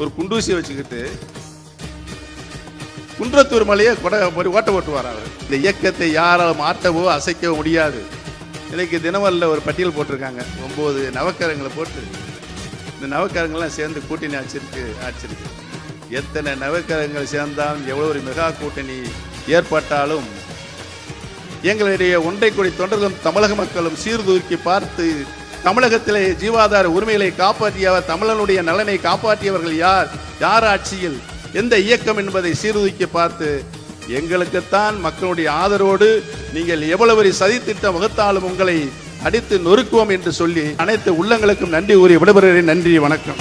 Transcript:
ஒரு குண்டூசியை வச்சுக்கிட்டு குன்றத்தூர் மலையை கொடை மாதிரி ஓட்ட ஓட்டுவார் அவர். இந்த இயக்கத்தை யாரால் மாற்றவோ அசைக்கவோ முடியாது. இன்னைக்கு தினமல்ல ஒரு பட்டியல் போட்டிருக்காங்க. ஒம்பது நவக்கரங்களை போட்டு இந்த நவக்கரங்கள்லாம் சேர்ந்து கூட்டணி ஆச்சிருக்கு ஆச்சிருக்கு. எத்தனை நவக்கரங்கள் சேர்ந்தாலும் எவ்வளோ ஒரு மெகா கூட்டணி ஏற்பட்டாலும் எங்களுடைய ஒன்றை கோடி தொண்டர்களும் தமிழக மக்களும் சீர்தூக்கி பார்த்து தமிழகத்திலே ஜீவாதார உரிமைகளை காப்பாற்றியவர் தமிழனுடைய நலனை காப்பாற்றியவர்கள் யார்? யார் ஆட்சியில்? எந்த இயக்கம் என்பதை சீர்தூக்கி பார்த்து எங்களுக்குத்தான் மக்களுடைய ஆதரவோடு நீங்கள் எவ்வளவு சதித்திட்டம் வகுத்தாலும் உங்களை அடித்து நொறுக்குவோம் என்று சொல்லி அனைத்து உள்ளங்களுக்கும் நன்றி கூறி விடுபடுகிறேன் நன்றி வணக்கம்.